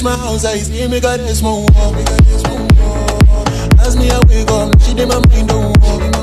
reach my house, I see me got this more. walk. As me I wake up, she did my mind don't